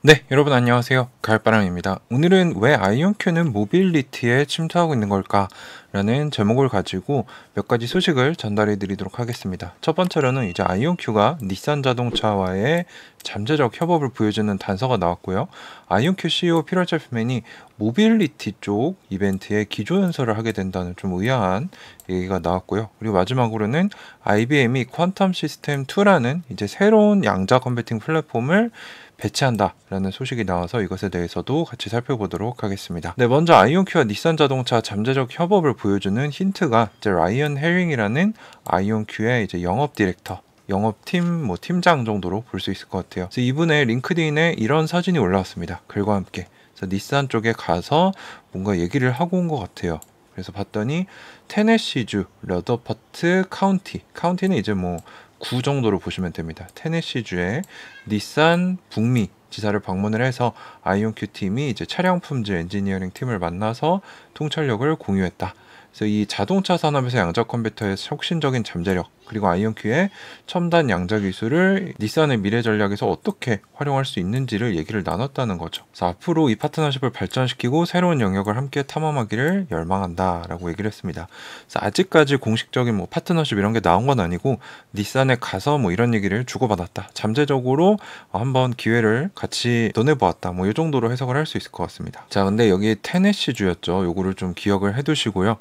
네, 여러분 안녕하세요. 가을바람입니다. 오늘은 왜 IonQ는 mobility에 침투하고 있는 걸까? 라는 제목을 가지고 몇 가지 소식을 전달해 드리도록 하겠습니다. 첫 번째로는 이제 IonQ가 닛산 자동차와의 잠재적 협업을 보여주는 단서가 나왔고요. 아이온큐 CEO 피럴 제프맨이 모빌리티 쪽 이벤트에 기조 연설을 하게 된다는 좀 의아한 얘기가 나왔고요. 그리고 마지막으로는 IBM이 Quantum System 2라는 이제 새로운 양자 computing 플랫폼을 배치한다라는 소식이 나와서 이것에 대해서도 같이 살펴보도록 하겠습니다. 네, 먼저 IonQ와 닛산 자동차 잠재적 협업을 보여주는 힌트가 이제 라이언 헤링이라는 IonQ의 이제 영업 디렉터 영업팀 뭐 팀장 정도로 볼 수 있을 것 같아요. 그래서 이분의 LinkedIn에 이런 사진이 올라왔습니다. 글과 함께. 그래서 닛산 쪽에 가서 뭔가 얘기를 하고 온 것 같아요. 그래서 봤더니 테네시주 러더퍼드 카운티 카운티는 이제 뭐 구 정도로 보시면 됩니다. 테네시주의 닛산 북미 지사를 방문을 해서 아이온큐 팀이 이제 차량 품질 엔지니어링 팀을 만나서 통찰력을 공유했다. 그래서 이 자동차 산업에서 양자 컴퓨터의 혁신적인 잠재력 그리고 아이온큐의 첨단 양자 기술을 닛산의 미래 전략에서 어떻게 활용할 수 있는지를 얘기를 나눴다는 거죠. 그래서 앞으로 이 파트너십을 발전시키고 새로운 영역을 함께 탐험하기를 열망한다라고 얘기를 했습니다. 그래서 아직까지 공식적인 뭐 파트너십 이런 게 나온 건 아니고 닛산에 가서 뭐 이런 얘기를 주고받았다. 잠재적으로 한번 기회를 같이 논해보았다. 뭐 이 정도로 해석을 할 수 있을 것 같습니다. 자, 근데 여기 테네시 주였죠. 요거를 좀 기억을 해두시고요.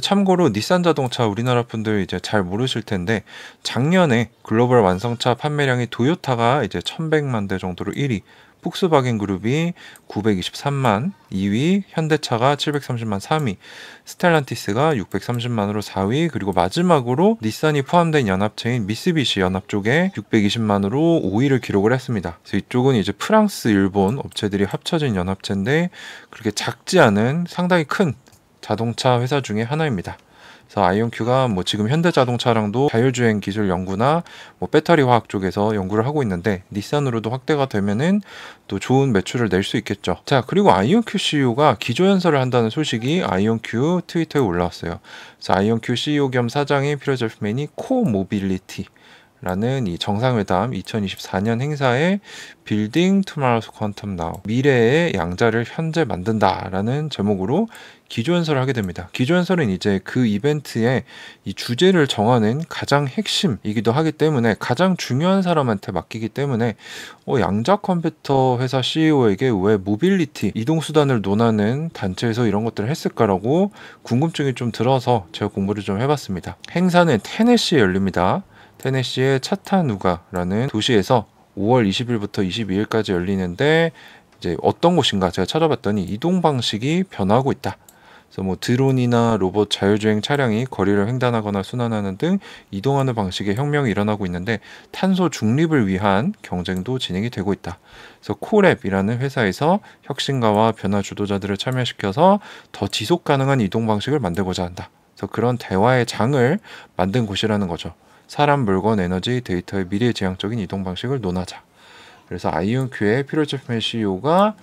참고로 닛산 자동차 우리나라 분들 이제 잘 모르실 텐데 있는데 작년에 글로벌 완성차 판매량이 도요타가 이제 1100만 대 정도로 1위, 폭스바겐 그룹이 923만 2위, 현대차가 730만 3위, 스텔란티스가 630만으로 4위, 그리고 마지막으로 닛산이 포함된 연합체인 미쓰비시 연합 쪽에 620만으로 5위를 기록을 했습니다. 그래서 이쪽은 이제 프랑스, 일본 업체들이 합쳐진 연합체인데 그렇게 작지 않은 상당히 큰 자동차 회사 중에 하나입니다. 그래서 아이온큐가 뭐 지금 현대자동차랑도 자율주행 기술 연구나 뭐 배터리 화학 쪽에서 연구를 하고 있는데 닛산으로도 확대가 되면은 또 좋은 매출을 낼 수 있겠죠. 자 그리고 아이온큐 CEO가 기조 연설을 한다는 소식이 아이온큐 트위터에 올라왔어요. 그래서 IonQ CEO 겸 사장인 Peter Chapman이 co mobility 라는 이 정상회담 2024년 행사에 Building Tomorrow's Quantum Now 미래의 양자를 현재 만든다라는 제목으로 기조연설을 하게 됩니다. 기조연설은 이제 그 이벤트의 이 주제를 정하는 가장 핵심이기도 하기 때문에 가장 중요한 사람한테 맡기기 때문에 어, 양자 컴퓨터 회사 CEO에게 왜 모빌리티 이동 수단을 논하는 단체에서 이런 것들을 했을까라고 궁금증이 좀 들어서 제가 공부를 좀 해봤습니다. 행사는 테네시에 열립니다. 테네시의 차타누가라는 도시에서 5월 20일부터 22일까지 열리는데 이제 어떤 곳인가 제가 찾아봤더니 이동 방식이 변화하고 있다. 그래서 뭐 드론이나 로봇 자율주행 차량이 거리를 횡단하거나 순환하는 등 이동하는 방식의 혁명이 일어나고 있는데 탄소 중립을 위한 경쟁도 진행이 되고 있다. 그래서 코랩이라는 회사에서 혁신가와 변화 주도자들을 참여시켜서 더 지속 가능한 이동 방식을 만들고자 한다. 그래서 그런 대화의 장을 만든 곳이라는 거죠. 사람, 물건, 에너지, 데이터의 미래지향적인 이동 방식을 논하자. 그래서 아이온 큐의 피로체프맨 CEO가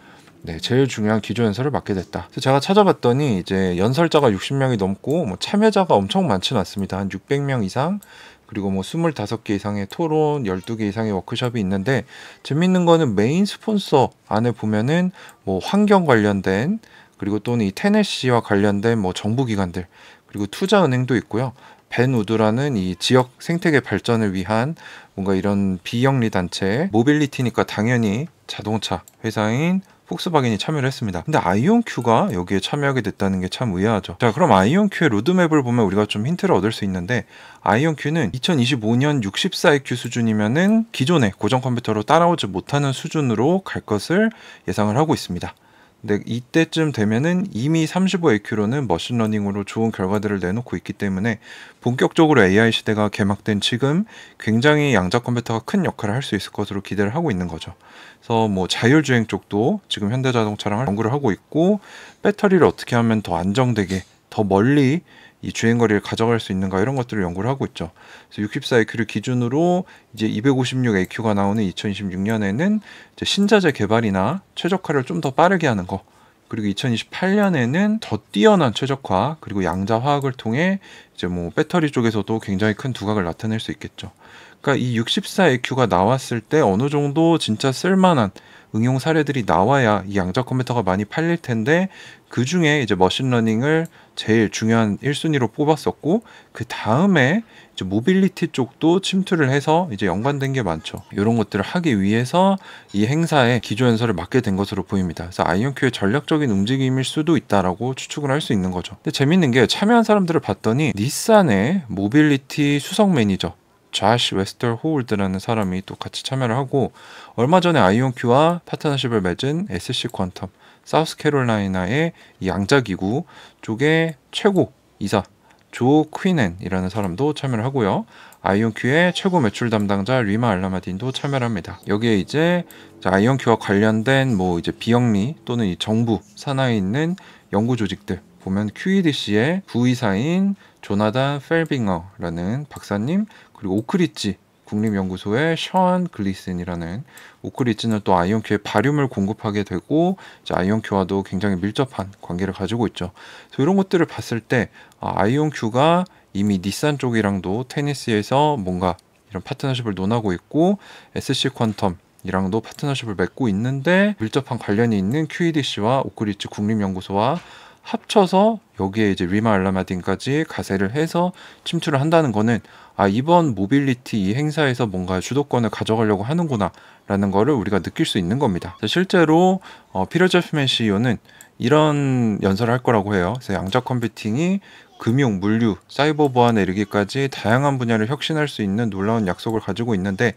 네, 제일 중요한 기조 연설을 맡게 됐다. 그래서 제가 찾아봤더니 이제 연설자가 60명이 넘고 뭐 참여자가 엄청 많지는 않습니다. 한 600명 이상 그리고 뭐 25개 이상의 토론, 12개 이상의 워크숍이 있는데 재밌는 거는 메인 스폰서 안에 보면은 뭐 환경 관련된 그리고 또는 이 테네시와 관련된 뭐 정부 기관들 그리고 투자 은행도 있고요. 벤 우드라는 이 지역 생태계 발전을 위한 뭔가 이런 비영리 단체 모빌리티니까 당연히 자동차 회사인 폭스바겐이 참여를 했습니다. 근데 아이온큐가 여기에 참여하게 됐다는 게 참 의아하죠. 자, 그럼 아이온큐의 로드맵을 보면 우리가 좀 힌트를 얻을 수 있는데 아이온큐는 2025년 64EQ 수준이면은 기존의 고정 컴퓨터로 따라오지 못하는 수준으로 갈 것을 예상을 하고 있습니다. 근데 이때쯤 되면은 이미 35AQ로는 머신러닝으로 좋은 결과들을 내놓고 있기 때문에 본격적으로 AI 시대가 개막된 지금 굉장히 양자 컴퓨터가 큰 역할을 할 수 있을 것으로 기대를 하고 있는 거죠. 그래서 뭐 자율주행 쪽도 지금 현대자동차랑 연구를 하고 있고 배터리를 어떻게 하면 더 안정되게 더 멀리 이 주행거리를 가져갈 수 있는가 이런 것들을 연구를 하고 있죠. 그래서 64AQ를 기준으로 이제 256AQ가 나오는 2026년에는 이제 신자재 개발이나 최적화를 좀 더 빠르게 하는 거 그리고 2028년에는 더 뛰어난 최적화 그리고 양자 화학을 통해 이제 뭐 배터리 쪽에서도 굉장히 큰 두각을 나타낼 수 있겠죠. 그러니까 이 64AQ가 나왔을 때 어느 정도 진짜 쓸만한 응용 사례들이 나와야 이 양자 컴퓨터가 많이 팔릴 텐데 그 중에 이제 machine learning을 제일 중요한 1순위로 뽑았었고 그 다음에 이제 모빌리티 쪽도 침투를 해서 이제 연관된 게 많죠. 이런 것들을 하기 위해서 이 행사에 기조 연설을 맡게 된 것으로 보입니다. 그래서 IonQ의 전략적인 움직임일 수도 있다라고 추측을 할 수 있는 거죠. 근데 재밌는 게 참여한 사람들을 봤더니 닛산의 모빌리티 수석 매니저 Josh Westerhold라는 사람이 또 같이 참여를 하고 얼마 전에 IonQ와 파트너십을 맺은 SC Quantum 사우스캐롤라이나의 양자기구 쪽의 최고 이사 조 퀸넨이라는 사람도 참여를 하고요. IonQ의 최고 매출 담당자 리마 알라마딘도 참여를 합니다. 여기에 이제 IonQ와 관련된 뭐 이제 비영리 또는 이 정부 산하에 있는 연구 조직들 보면 QED-C의 부이사인 조나단 펠빙어라는 박사님 그리고 오크리지 국립연구소의 션 글리슨이라는 오크리지는 또 IonQ에 바륨을 공급하게 되고 이제 IonQ와도 굉장히 밀접한 관계를 가지고 있죠. 그래서 이런 것들을 봤을 때 아, IonQ가 이미 닛산 쪽이랑도 테네시에서 뭔가 이런 파트너십을 논하고 있고 SC Quantum 이랑도 파트너십을 맺고 있는데 밀접한 관련이 있는 QED-C와 오크리지 국립연구소와 합쳐서 여기에 이제 리마 알라마딘까지 가세를 해서 침투를 한다는 거는 아 이번 모빌리티 이 행사에서 뭔가 주도권을 가져가려고 하는구나 라는 거를 우리가 느낄 수 있는 겁니다. 실제로 어, Peter Chapman CEO는 이런 연설을 할 거라고 해요. 그래서 양자 computing이 금융, 물류, 사이버 보안에 이르기까지 다양한 분야를 혁신할 수 있는 놀라운 약속을 가지고 있는데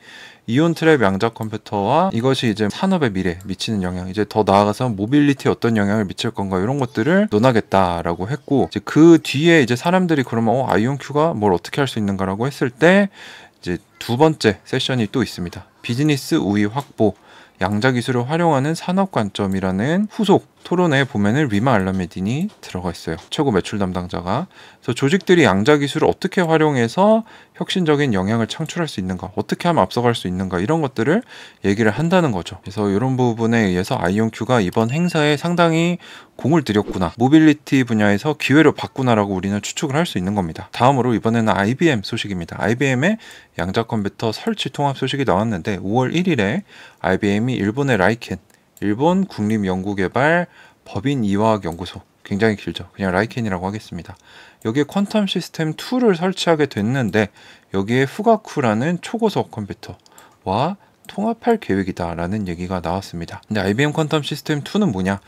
ion trap 양자 컴퓨터와 이것이 이제 산업의 미래 미치는 영향, 이제 더 나아가서 mobility에 어떤 영향을 미칠 건가 이런 것들을 논하겠다라고 했고 이제 그 뒤에 이제 사람들이 그러면 어, IonQ가 뭘 어떻게 할 수 있는가라고 했을 때 이제 두 번째 세션이 또 있습니다. 비즈니스 우위 확보 양자 기술을 활용하는 산업 관점이라는 후속 토론에 보면은 Rima Alameddine이 들어가 있어요. 최고 매출 담당자가. 그래서 조직들이 양자 기술을 어떻게 활용해서 혁신적인 영향을 창출할 수 있는가, 어떻게 하면 앞서갈 수 있는가 이런 것들을 얘기를 한다는 거죠. 그래서 이런 부분에 의해서 IonQ가 이번 행사에 상당히 공을 들였구나, 모빌리티 분야에서 기회를 봤구나라고 우리는 추측을 할 수 있는 겁니다. 다음으로 이번에는 IBM 소식입니다. IBM의 양자 컴퓨터 설치 통합 소식이 나왔는데 5월 1일에 IBM이 일본의 RIKEN 일본 국립연구개발 법인 이화학 연구소 굉장히 길죠. 그냥 RIKEN이라고 하겠습니다. 여기에 Quantum System 2를 설치하게 됐는데 여기에 후가쿠라는 초고속 컴퓨터와 통합할 계획이다라는 얘기가 나왔습니다. 근데 IBM Quantum System 2는 뭐냐?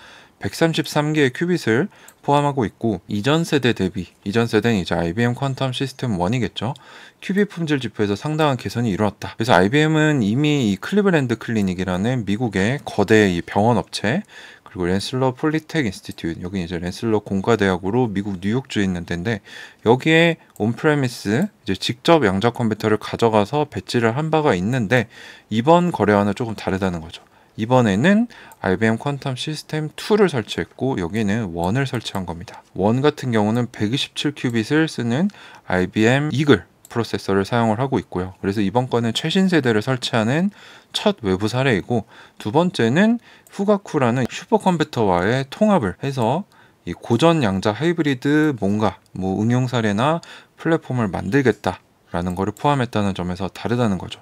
133개의 qubit을 포함하고 있고 이전 세대 대비 이전 세대는 이제 IBM Quantum System 1이겠죠. 큐빗 품질 지표에서 상당한 개선이 이루었다. 그래서 IBM은 이미 이 Cleveland Clinic이라는 미국의 거대 이 병원 업체 그리고 Rensselaer Polytech Institute 여기 이제 Rensselaer 공과대학으로 미국 뉴욕주에 있는 데인데 여기에 on-premise 이제 직접 양자 컴퓨터를 가져가서 배치를 한 바가 있는데 이번 거래와는 조금 다르다는 거죠. 이번에는 IBM Quantum System 2를 설치했고 여기는 1을 설치한 겁니다. 1 같은 경우는 127qubit을 쓰는 IBM 이글 프로세서를 사용을 하고 있고요. 그래서 이번 건은 최신 세대를 설치하는 첫 외부 사례이고 두 번째는 후가쿠라는 슈퍼컴퓨터와의 통합을 해서 이 고전 양자 하이브리드 뭔가 뭐 응용 사례나 플랫폼을 만들겠다 라는 것을 포함했다는 점에서 다르다는 거죠.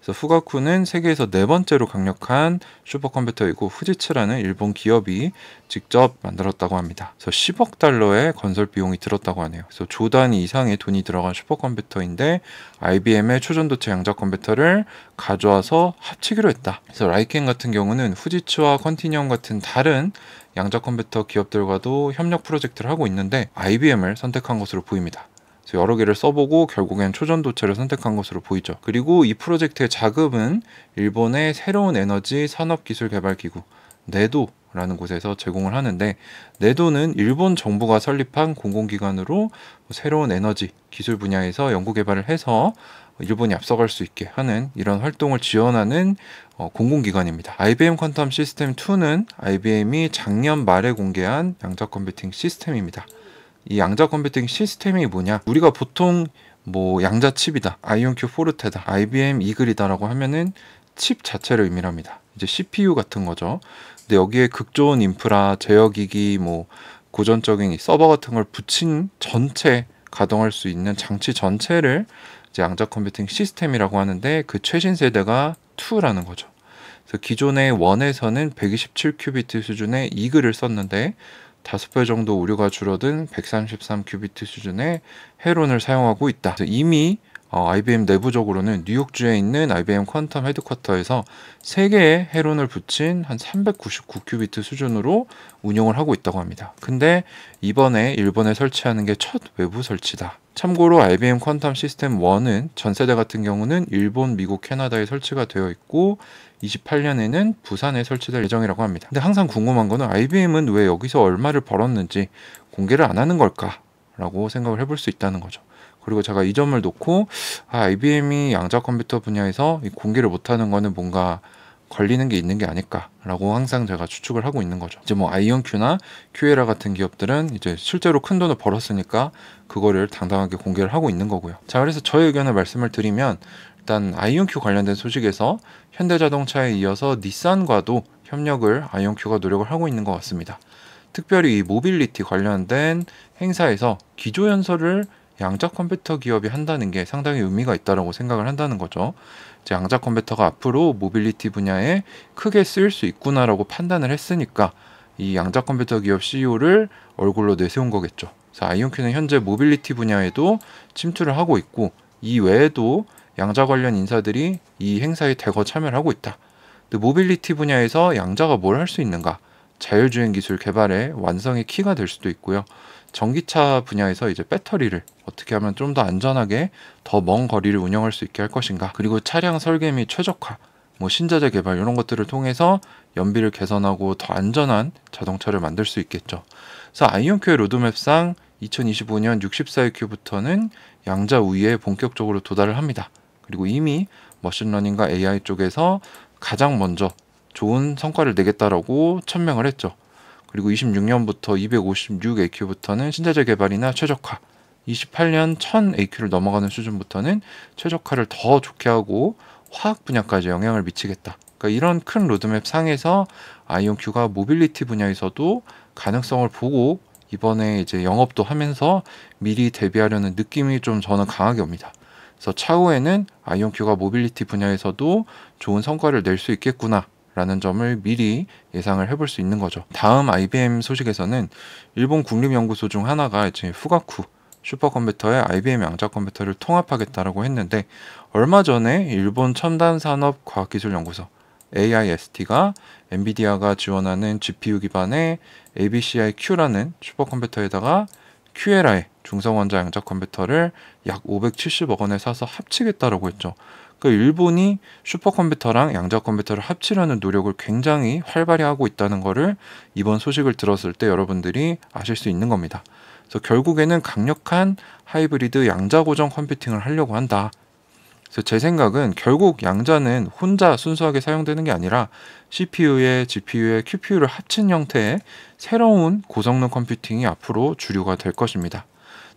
그래서 후가쿠는 세계에서 네 번째로 강력한 슈퍼컴퓨터이고 후지츠라는 일본 기업이 직접 만들었다고 합니다. 그래서 10억 달러의 건설 비용이 들었다고 하네요. 그래서 조 단위 이상의 돈이 들어간 슈퍼컴퓨터인데 IBM의 초전도체 양자 컴퓨터를 가져와서 합치기로 했다. 그래서 라이켄 같은 경우는 후지츠와 컨티니엄 같은 다른 양자 컴퓨터 기업들과도 협력 프로젝트를 하고 있는데 IBM을 선택한 것으로 보입니다. 여러 개를 써보고 결국엔 초전도체를 선택한 것으로 보이죠. 그리고 이 프로젝트의 자금은 일본의 새로운 에너지 산업기술 개발 기구 네도 라는 곳에서 제공을 하는데 네도는 일본 정부가 설립한 공공기관으로 새로운 에너지 기술 분야에서 연구 개발을 해서 일본이 앞서갈 수 있게 하는 이런 활동을 지원하는 어, 공공기관입니다. IBM Quantum System 2는 IBM이 작년 말에 공개한 양자 컴퓨팅 시스템입니다. 이 양자 컴퓨팅 시스템이 뭐냐? 우리가 보통 뭐 양자 칩이다, IonQ Forte다, IBM Eagle이다라고 하면은 칩 자체를 의미합니다. 이제 CPU 같은 거죠. 근데 여기에 극저온 인프라, 제어기기, 뭐 고전적인 서버 같은 걸 붙인 전체 가동할 수 있는 장치 전체를 이제 양자 컴퓨팅 시스템이라고 하는데 그 최신 세대가 2라는 거죠. 그래서 기존의 One에서는 127qubit 수준의 Eagle을 썼는데 다섯 배 정도 오류가 줄어든 133 큐비트 수준의 Heron을 사용하고 있다. 이미 어, IBM 내부적으로는 뉴욕주에 있는 IBM 퀀텀 헤드쿼터에서 3개의 Heron을 붙인 한 399qubit 수준으로 운영을 하고 있다고 합니다. 근데 이번에 일본에 설치하는 게 첫 외부 설치다. 참고로 IBM 퀀텀 시스템 1은 전 세대 같은 경우는 일본, 미국, 캐나다에 설치가 되어 있고 28년에는 부산에 설치될 예정이라고 합니다. 근데 항상 궁금한 거는 IBM은 왜 여기서 얼마를 벌었는지 공개를 안 하는 걸까? 라고 생각을 해볼 수 있다는 거죠. 그리고 제가 이 점을 놓고 아, IBM이 양자 컴퓨터 분야에서 공개를 못하는 거는 뭔가 걸리는 게 있는 게 아닐까라고 항상 제가 추측을 하고 있는 거죠. 이제 뭐 IonQ나 QuEra 같은 기업들은 이제 실제로 큰 돈을 벌었으니까 그거를 당당하게 공개를 하고 있는 거고요. 자, 그래서 저의 의견을 말씀을 드리면 일단 IonQ 관련된 소식에서 현대자동차에 이어서 닛산과도 협력을 IonQ가 노력을 하고 있는 것 같습니다. 특별히 이 모빌리티 관련된 행사에서 기조연설을 양자 컴퓨터 기업이 한다는 게 상당히 의미가 있다라고 생각을 한다는 거죠. 양자 컴퓨터가 앞으로 모빌리티 분야에 크게 쓰일 수 있구나라고 판단을 했으니까 이 양자 컴퓨터 기업 CEO를 얼굴로 내세운 거겠죠. IonQ는 현재 모빌리티 분야에도 침투를 하고 있고 이 외에도 양자 관련 인사들이 이 행사에 대거 참여를 하고 있다. 모빌리티 분야에서 양자가 뭘 할 수 있는가? 자율주행 기술 개발의 완성의 키가 될 수도 있고요. 전기차 분야에서 이제 배터리를 어떻게 하면 좀 더 안전하게 더 먼 거리를 운영할 수 있게 할 것인가. 그리고 차량 설계 및 최적화, 뭐 신자재 개발 이런 것들을 통해서 연비를 개선하고 더 안전한 자동차를 만들 수 있겠죠. 그래서 아이온큐의 로드맵상 2025년 64EQ부터는 양자 우위에 본격적으로 도달을 합니다. 그리고 이미 머신러닝과 AI 쪽에서 가장 먼저 좋은 성과를 내겠다라고 천명을 했죠. 그리고 26년부터 256AQ부터는 신자재 개발이나 최적화, 28년 1000AQ를 넘어가는 수준부터는 최적화를 더 좋게 하고 화학 분야까지 영향을 미치겠다. 그러니까 이런 큰 로드맵 상에서 IonQ가 모빌리티 분야에서도 가능성을 보고 이번에 이제 영업도 하면서 미리 대비하려는 느낌이 좀 저는 강하게 옵니다. 그래서 차후에는 IonQ가 모빌리티 분야에서도 좋은 성과를 낼 수 있겠구나 라는 점을 미리 예상을 해볼 수 있는 거죠. 다음 IBM 소식에서는 일본 국립연구소 중 하나가 이제 후가쿠 슈퍼컴퓨터에 IBM 양자 컴퓨터를 통합하겠다라고 했는데 얼마 전에 일본 첨단 산업 과학기술 연구소 AIST가 엔비디아가 지원하는 GPU 기반의 ABCI-Q라는 슈퍼컴퓨터에다가 QLI 중성원자 양자 컴퓨터를 약 570억 원에 사서 합치겠다라고 했죠. 그 일본이 슈퍼컴퓨터랑 양자 컴퓨터를 합치려는 노력을 굉장히 활발히 하고 있다는 것을 이번 소식을 들었을 때 여러분들이 아실 수 있는 겁니다. 그래서 결국에는 강력한 하이브리드 양자 고정 컴퓨팅을 하려고 한다. 제 생각은 결국 양자는 혼자 순수하게 사용되는 게 아니라 CPU에 GPU에 QPU를 합친 형태의 새로운 고성능 컴퓨팅이 앞으로 주류가 될 것입니다.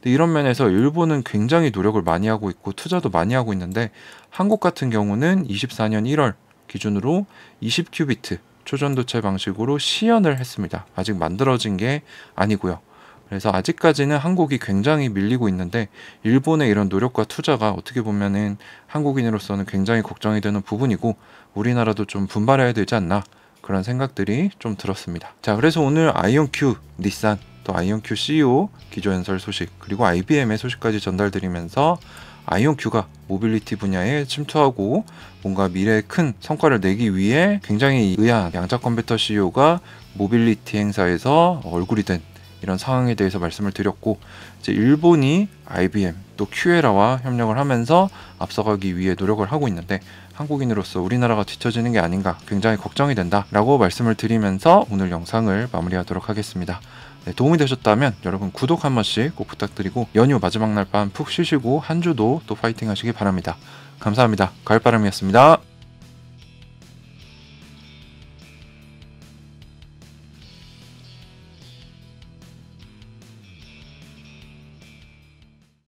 이런 면에서 일본은 굉장히 노력을 많이 하고 있고 투자도 많이 하고 있는데 한국 같은 경우는 24년 1월 기준으로 20큐비트 초전도체 방식으로 시연을 했습니다. 아직 만들어진 게 아니고요. 그래서 아직까지는 한국이 굉장히 밀리고 있는데 일본의 이런 노력과 투자가 어떻게 보면은 한국인으로서는 굉장히 걱정이 되는 부분이고 우리나라도 좀 분발해야 되지 않나 그런 생각들이 좀 들었습니다. 자, 그래서 오늘 아이온큐 닛산 또 아이온큐 CEO 기조연설 소식 그리고 IBM의 소식까지 전달드리면서 IonQ가 모빌리티 분야에 침투하고 뭔가 미래에 큰 성과를 내기 위해 굉장히 의아한 양자 컴퓨터 CEO가 모빌리티 행사에서 얼굴이 된 이런 상황에 대해서 말씀을 드렸고 이제 일본이 IBM 또 QuEra와 협력을 하면서 앞서가기 위해 노력을 하고 있는데 한국인으로서 우리나라가 뒤처지는 게 아닌가 굉장히 걱정이 된다라고 말씀을 드리면서 오늘 영상을 마무리하도록 하겠습니다. 네, 도움이 되셨다면 여러분 구독 한 번씩 꼭 부탁드리고 연휴 마지막 날 밤 푹 쉬시고 한 주도 또 파이팅 하시기 바랍니다. 감사합니다. 가을바람이었습니다.